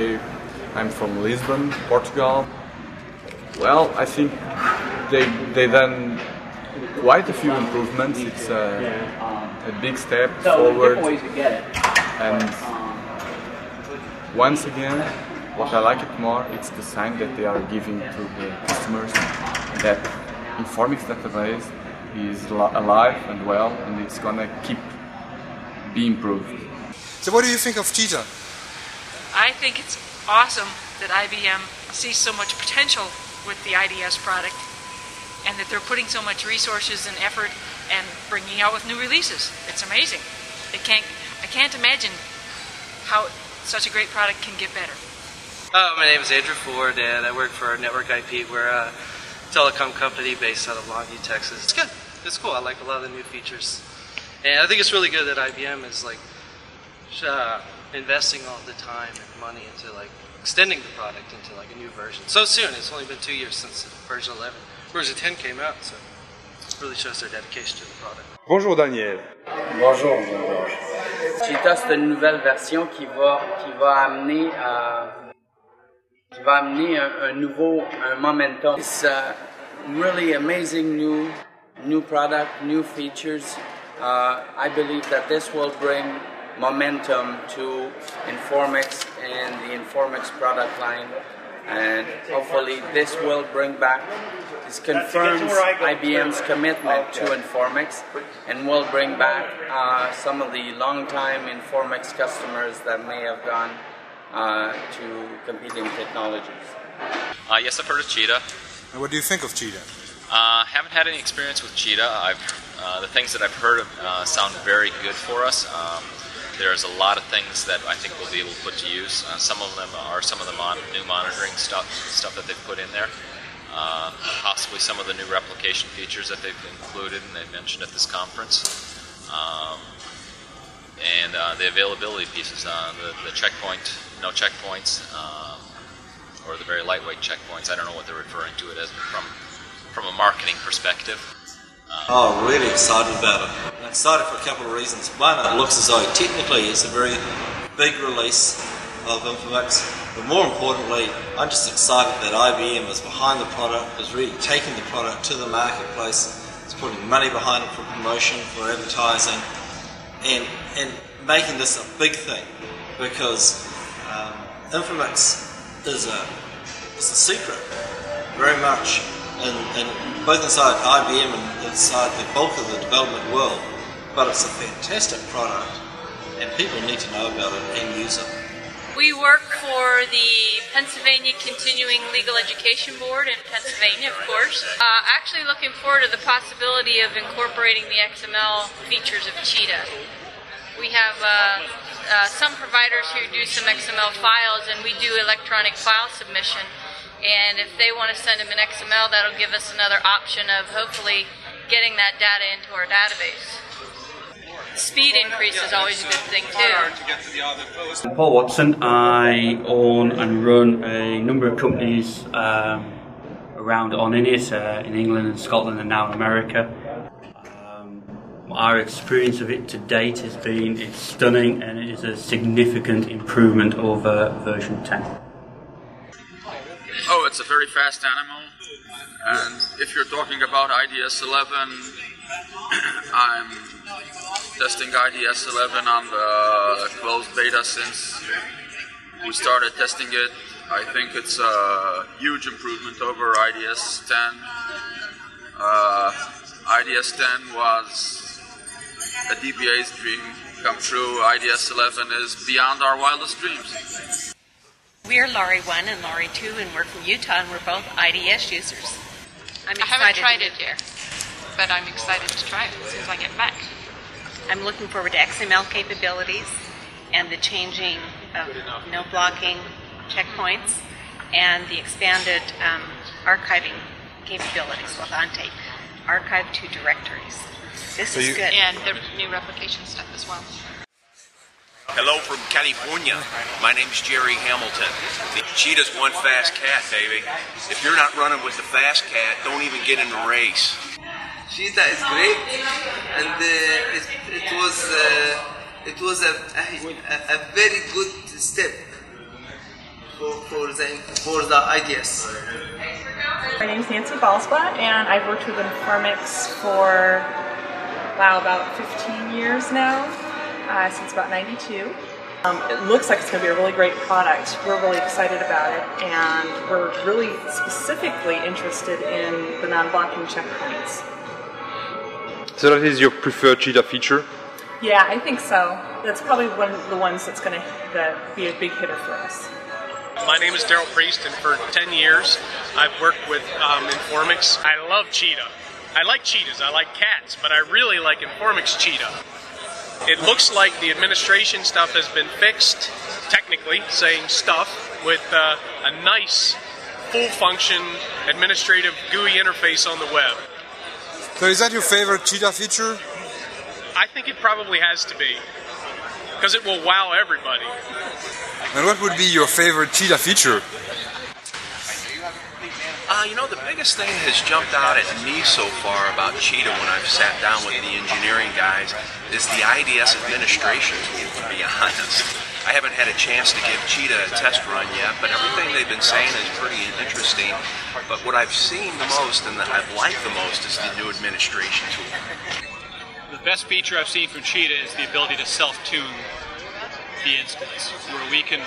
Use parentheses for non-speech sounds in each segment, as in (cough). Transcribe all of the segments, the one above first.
Sergio Ferreira. I I'm from Lisbon, Portugal. Well, I think they they done quite a few improvements. It's a, a big step forward. And once again, what I like it more, it's the sign that they are giving to the customers that Informix database is alive and well, and it's gonna keep be improved. So, what do you think of Cheetah? I think it's awesome that IBM sees so much potential with the IDS product and that they're putting so much resources and effort and bringing out with new releases. It's amazing. It can't, I can't imagine how such a great product can get better. Uh, my name is Andrew Ford, and I work for Network IP. We're a telecom company based out of Longview, Texas. It's good. It's cool. I like a lot of the new features, and I think it's really good that IBM is like uh, investing all the time and money into like extending the product into like a new version so soon. It's only been two years since version 11. Version 10 came out, so it really shows their dedication to the product. Bonjour Daniel. Bonjour Georges. Cheetah, c'est une nouvelle version qui va, qui va amener, euh, qui va amener un, un, nouveau un momentum. It's a really amazing new, new product, new features. Uh, I believe that this will bring momentum to Informix and the Informix product line. And hopefully this will bring back, this confirms IBM's commitment to Informix and will bring back uh, some of the long-time Informix customers that may have gone uh, to competing technologies. Uh, yes, I've heard of Cheetah. And what do you think of Cheetah? Uh, haven't had any experience with Cheetah. I've, uh, the things that I've heard of, uh, sound very good for us. Um, there's a lot of things that I think we'll be able to put to use. Uh, some of them are some of the mon- new monitoring stuff, stuff that they've put in there. Uh, possibly some of the new replication features that they've included and they mentioned at this conference. Um, and uh, the availability pieces, uh, the, the checkpoint, no checkpoints, um, or the very lightweight checkpoints. I don't know what they're referring to it as from from a marketing perspective. Oh, really excited about it. Excited for a couple of reasons. One, it looks as though technically it's a very big release of Informix, but more importantly, I'm just excited that IBM is behind the product, is really taking the product to the marketplace, is putting money behind it for promotion, for advertising, and and making this a big thing because um, Informix is a it's a secret, very much and, and both inside IBM and inside the bulk of the development world. But it's a fantastic product, and people need to know about it and use it. We work for the Pennsylvania Continuing Legal Education Board in Pennsylvania, of course. Uh, actually, looking forward to the possibility of incorporating the XML features of Cheetah. We have uh, uh, some providers who do some XML files, and we do electronic file submission. And if they want to send them an XML, that'll give us another option of hopefully getting that data into our database. Speed increase is always a good thing too. I'm Paul Watson. I own and run a number of companies um, around Oninit uh, in England and Scotland and now in America. Um, our experience of it to date has been it's stunning and it is a significant improvement over version 10. Oh, it's a very fast animal. And if you're talking about IDS 11, (clears throat) I'm testing IDS 11 on the closed beta since we started testing it. I think it's a huge improvement over IDS 10. Uh, IDS 10 was a DBA's dream come true. IDS 11 is beyond our wildest dreams. We're Laurie 1 and Laurie 2, and we're from Utah, and we're both IDS users. I'm I haven't tried it yet, but I'm excited to try it as soon as I get back. I'm looking forward to XML capabilities and the changing of no blocking checkpoints and the expanded um, archiving capabilities with ONTAPE. Archive to directories. This so is good. And the new replication stuff as well. Hello from California. My name is Jerry Hamilton. The cheetah's one fast cat, baby. If you're not running with the fast cat, don't even get in the race. Cheetah is great, and uh, it, it, was uh, it was a, a, a very good step for, for the for the IDS. My name is Nancy Balsblatt, and I've worked with Informix for wow about 15 years now, uh, since about '92. Um, it looks like it's going to be a really great product. We're really excited about it, and we're really specifically interested in the non-blocking checkpoints. So that is your preferred cheetah feature? Yeah, I think so. That's probably one of the ones that's going to be a big hitter for us. My name is Daryl Priest, and for 10 years I've worked with um, Informix. I love Cheetah. I like cheetahs, I like cats, but I really like Informix Cheetah. It looks like the administration stuff has been fixed, technically, saying stuff, with uh, a nice, full function administrative GUI interface on the web. So is that your favorite cheetah feature? I think it probably has to be, because it will wow everybody. And what would be your favorite cheetah feature? Uh, you know, the biggest thing that has jumped out at me so far about Cheetah when I've sat down with the engineering guys is the IDS administration tool, to be honest. I haven't had a chance to give Cheetah a test run yet, but everything they've been saying is pretty interesting. But what I've seen the most and that I've liked the most is the new administration tool. The best feature I've seen from Cheetah is the ability to self-tune the instance, where we can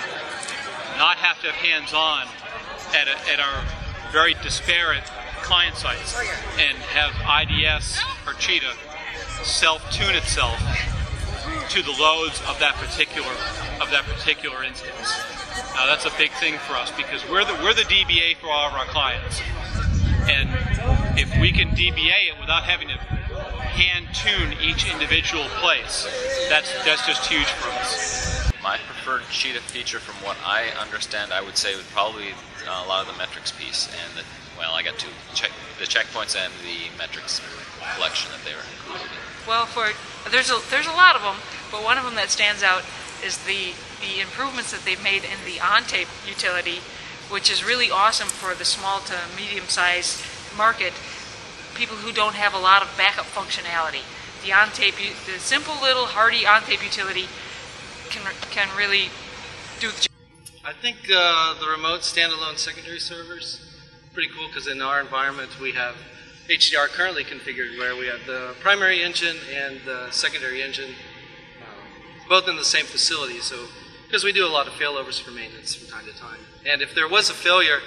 not have to have hands-on at, a, at our very disparate client sites and have IDS or Cheetah self-tune itself to the loads of that particular of that particular instance. Now that's a big thing for us because we're the we're the DBA for all of our clients, and if we can DBA it without having to hand tune each individual place, that's that's just huge for us. My preferred Cheetah feature, from what I understand, I would say would probably uh, a lot of the metrics piece, and the, well, I got two check the checkpoints and the metrics collection that they were included. Well, for there's a there's a lot of them, but one of them that stands out is the the improvements that they've made in the on-tape utility, which is really awesome for the small to medium sized market, people who don't have a lot of backup functionality. The OnTape, the simple little hardy on-tape utility can can really do the job. I think uh, the remote standalone secondary servers pretty cool because in our environment we have HDR currently configured where we have the primary engine and the secondary engine uh, both in the same facility. So because we do a lot of failovers for maintenance from time to time, and if there was a failure,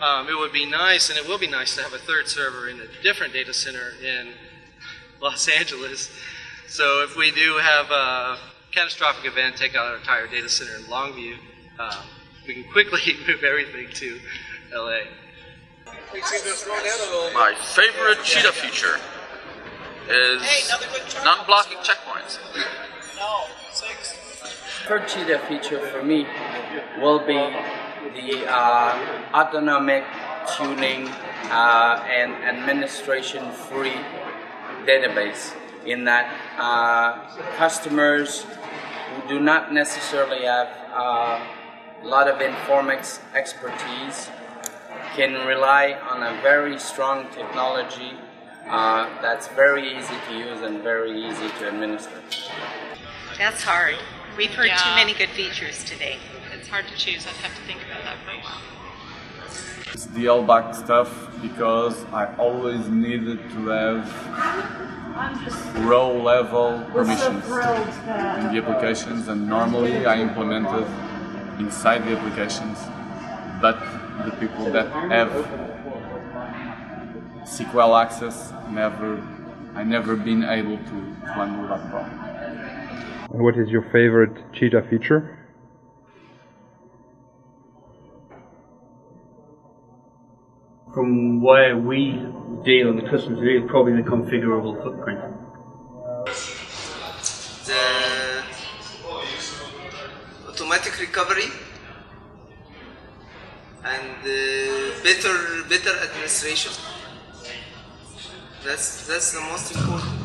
um, it would be nice, and it will be nice to have a third server in a different data center in (laughs) Los Angeles. So if we do have a catastrophic event, take out our entire data center in Longview, uh, we can quickly (laughs) move everything to LA. My favorite Cheetah feature is non-blocking checkpoints. Third cheetah feature for me will be the uh, autonomic tuning uh, and administration free database in that uh, customers who do not necessarily have uh, a lot of Informix expertise can rely on a very strong technology uh, that's very easy to use and very easy to administer. That's hard. We've heard Yeah. too many good features today. It's hard to choose. I'd have to think about that for a while. It's the LBAC stuff because I always needed to have row level permissions in the applications and normally I implemented inside the applications but the people that have SQL access never I never been able to, to handle that problem. And what is your favorite cheetah feature? From where we deal and the customers deal, probably the configurable footprint. The automatic recovery and uh, better better administration. That's that's the most important.